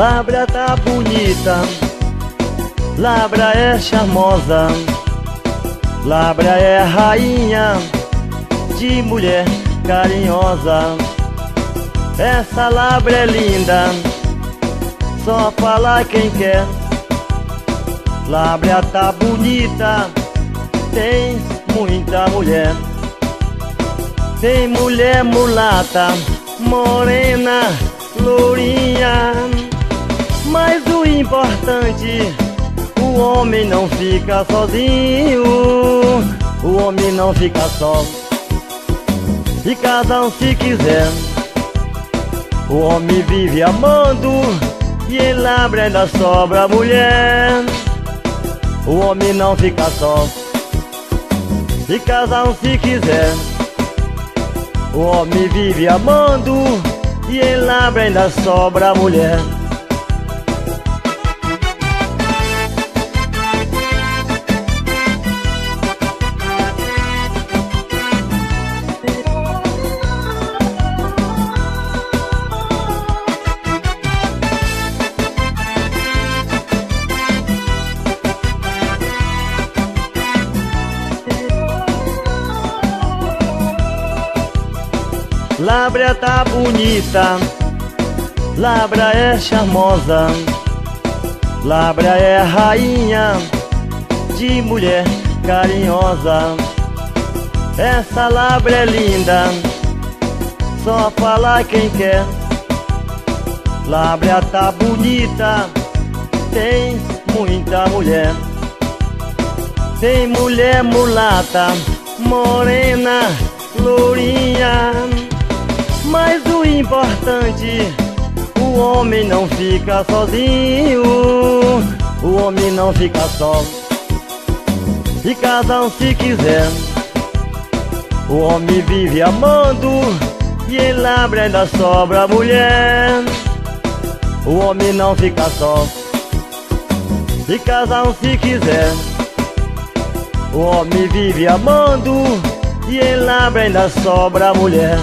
Labra tá bonita, Labra é charmosa, Labra é rainha de mulher carinhosa. Essa labra é linda, só fala quem quer. Labra tá bonita, tem muita mulher. Tem mulher mulata, morena, lourinha. Importante, o homem não fica sozinho. O homem não fica só. E cada um se quiser. O homem vive amando e em labra ainda sobra mulher. O homem não fica só. E cada um se quiser. O homem vive amando e em labra ainda sobra mulher. Labra tá bonita, Labra é charmosa, Labra é rainha de mulher carinhosa. Essa Labra é linda, só fala quem quer. Labra tá bonita, tem muita mulher. Tem mulher mulata, morena, lourinha. Mas o importante, o homem não fica sozinho, o homem não fica só. E cada um se quiser, o homem vive amando e em labra ainda sobra mulher. O homem não fica só. E cada um se quiser, o homem vive amando e em labra ainda sobra mulher.